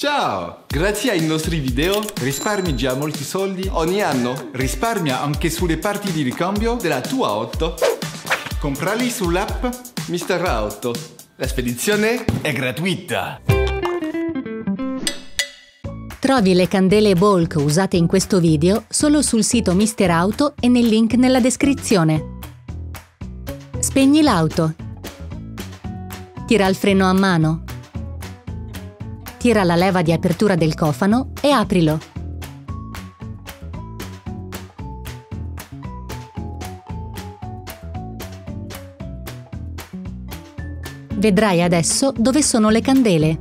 Ciao! Grazie ai nostri video risparmi già molti soldi ogni anno. Risparmia anche sulle parti di ricambio della tua auto. Comprali sull'app Mr. Auto. La spedizione è gratuita. Trovi le candele bulk usate in questo video solo sul sito Mister Auto e nel link nella descrizione. Spegni l'auto. Tira il freno a mano tira la leva di apertura del cofano e aprilo. Vedrai adesso dove sono le candele.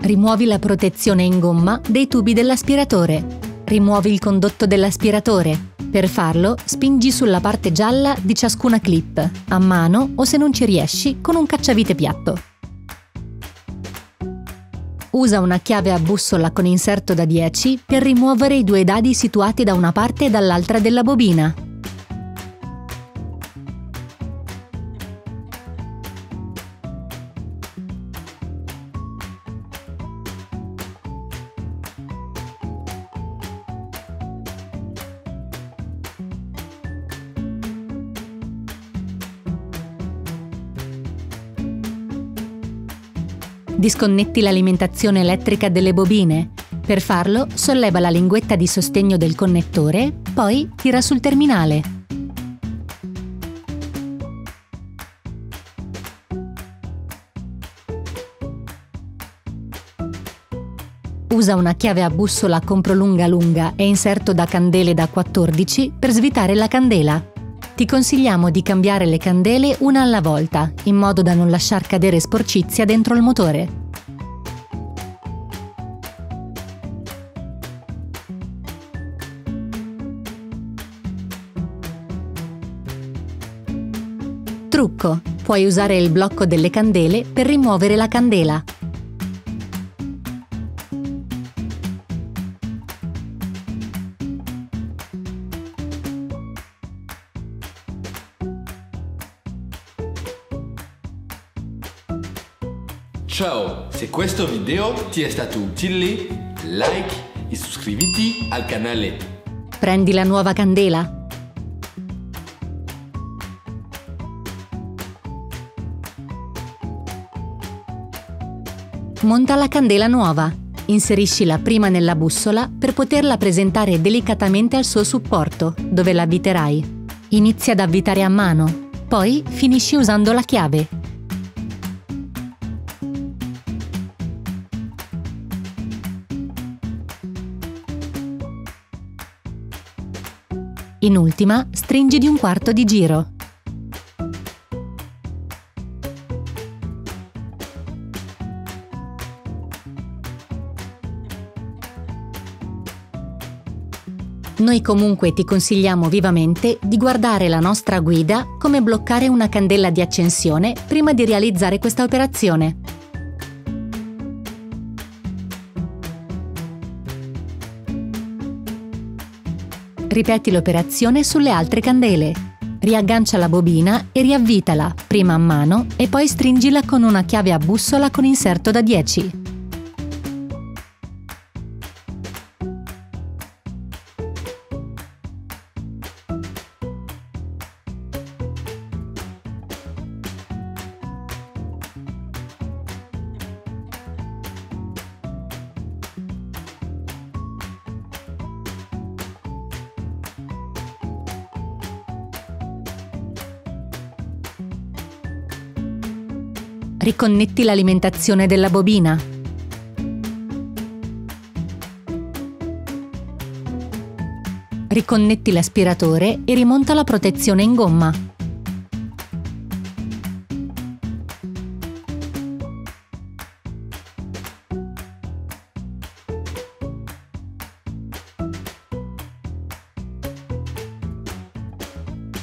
Rimuovi la protezione in gomma dei tubi dell'aspiratore. Rimuovi il condotto dell'aspiratore. Per farlo, spingi sulla parte gialla di ciascuna clip, a mano o se non ci riesci con un cacciavite piatto. Usa una chiave a bussola con inserto da 10 per rimuovere i due dadi situati da una parte e dall'altra della bobina. Disconnetti l'alimentazione elettrica delle bobine. Per farlo, solleva la linguetta di sostegno del connettore, poi tira sul terminale. Usa una chiave a bussola compro lunga lunga e inserto da candele da 14 per svitare la candela ti consigliamo di cambiare le candele una alla volta, in modo da non lasciar cadere sporcizia dentro il motore. Trucco! Puoi usare il blocco delle candele per rimuovere la candela. Ciao, se questo video ti è stato utile, like e iscriviti al canale. Prendi la nuova candela. Monta la candela nuova. Inseriscila prima nella bussola per poterla presentare delicatamente al suo supporto, dove la avviterai. Inizia ad avvitare a mano, poi finisci usando la chiave In ultima, stringi di un quarto di giro. Noi comunque ti consigliamo vivamente di guardare la nostra guida come bloccare una candela di accensione prima di realizzare questa operazione. Ripeti l'operazione sulle altre candele. Riaggancia la bobina e riavvitala, prima a mano e poi stringila con una chiave a bussola con inserto da 10. Riconnetti l'alimentazione della bobina. Riconnetti l'aspiratore e rimonta la protezione in gomma.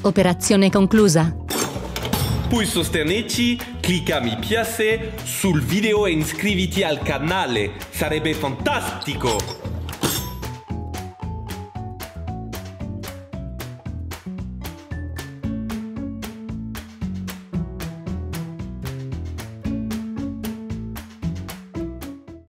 Operazione conclusa. Puoi sostenerci? Clicca mi piace sul video e iscriviti al canale, sarebbe fantastico!